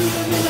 to you.